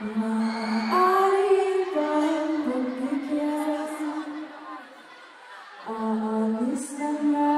Να ανοίξω.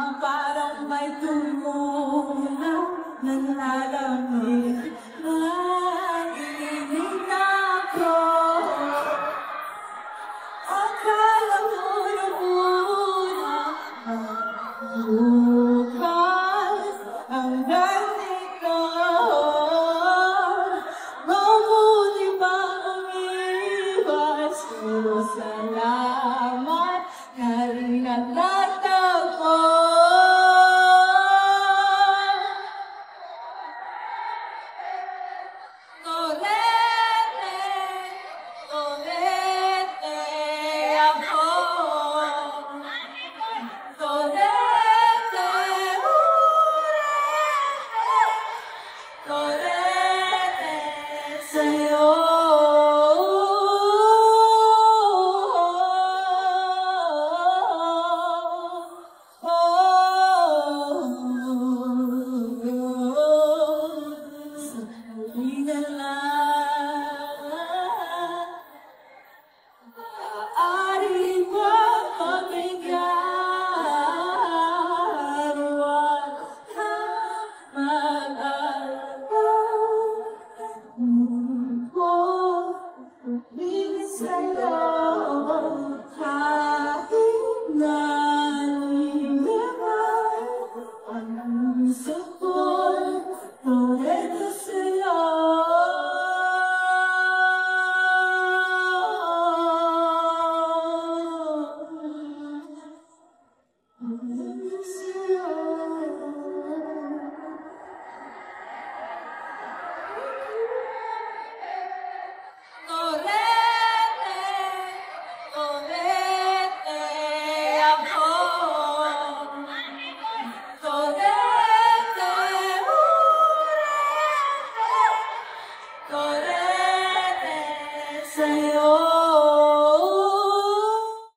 parang may tumunga ng alamig Naiinig na ako Akala mo nung una Bukas ang dating ko Mabuti pa umiwas Pero salamat